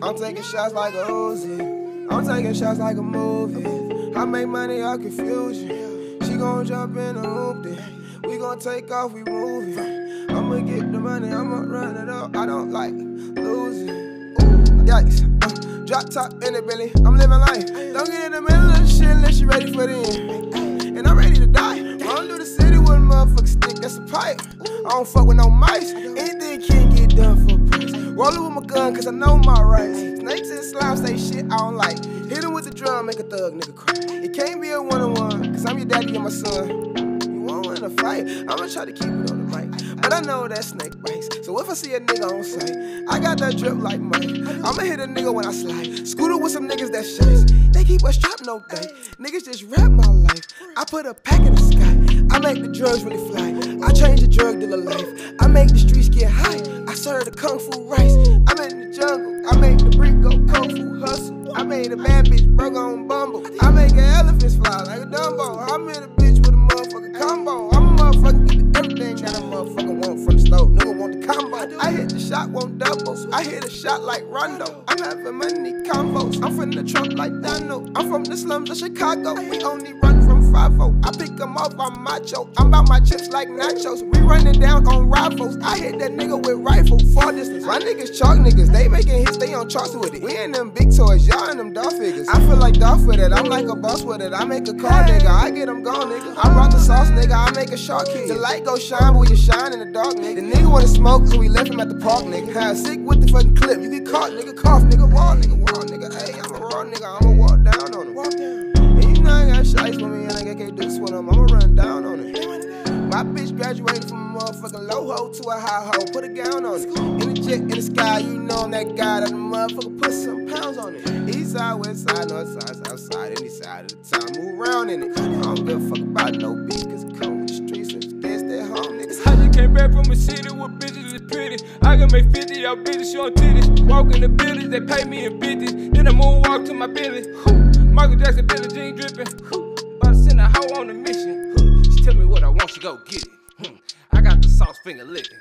I'm taking shots like a Uzi. I'm taking shots like a movie. I make money out confusion. She gon' jump in the hoop then. We gon' take off, we moving. I'ma get the money, I'ma run it up. I don't like losing. Ooh, yikes. Uh, drop top in the belly, I'm living life. Don't get in the middle of shit unless you ready for the end. And I'm ready to die. Run through the city with a motherfucker stick, that's a pipe. I don't fuck with no mice. Anything can get done for Rollin' with my gun, cause I know my rights. Snakes and slime say shit I don't like. Hit him with the drum, make a thug nigga cry. It can't be a one on one, cause I'm your daddy and my son. You won't win a fight, I'ma try to keep it on the mic. But I know that snake bites. So if I see a nigga on sight, I got that drip like Mike. I'ma hit a nigga when I slide. Scooter with some niggas that shice. They keep us trapped no day. Niggas just rap my life. I put a pack in the sky. I make the drugs really fly. I change the drug dealer life. I make the streets get high. I serve the kung fu rice. I'm in the jungle. I make the brick go kung fu hustle. I made a bad bitch broke on Bumble. I make an elephant fly like a Dumbo. I'm in a bitch with a motherfucking combo. I'm a motherfucker get the everything that a motherfucker want from the stove. Nigga want the combo. I hit the shot, won't double. I hit a shot like Rondo. I'm having money combos. I'm from the trunk like Donald. I'm from the slums of Chicago. We only run 5 I pick them off, I'm macho. I'm about my chips like nachos. We running down on rifles. I hit that nigga with rifle, far distance. My niggas chalk niggas. They making hits, they on charts with it. We in them big toys, y'all in them doll figures. I feel like Dolph with it. I'm like a boss with it. I make a car, nigga. I get them gone, nigga. I brought the sauce, nigga. I make a shark kid. The light go shine, but we shine in the dark, nigga. The nigga wanna smoke, so we left him at the park, nigga. Ha, sick with the fucking clip. You get caught, nigga. Cough, nigga. Wall, nigga. Wall, nigga. Hey, I'm a raw nigga. I'ma walk down on. Walk down. My bitch graduated from a motherfucking low hoe to a high hoe. Put a gown on it. In the jet, in the sky, you know I'm that guy that the motherfucker put some pounds on it. East side, west side, north side, south side, any side of the time. Move around in it. I don't give a fuck about no beef, cause come with the streets and it's against home, niggas. I just came back from a city where bitches is pretty. I can make 50, y'all bitches showing titties. Walk in the buildings, they pay me in bitches. Then I moonwalk to my business. Michael Jackson, Billie Jean dripping. About to send a hoe on a mission. Me I go get it. Hmm. I got the sauce finger licking.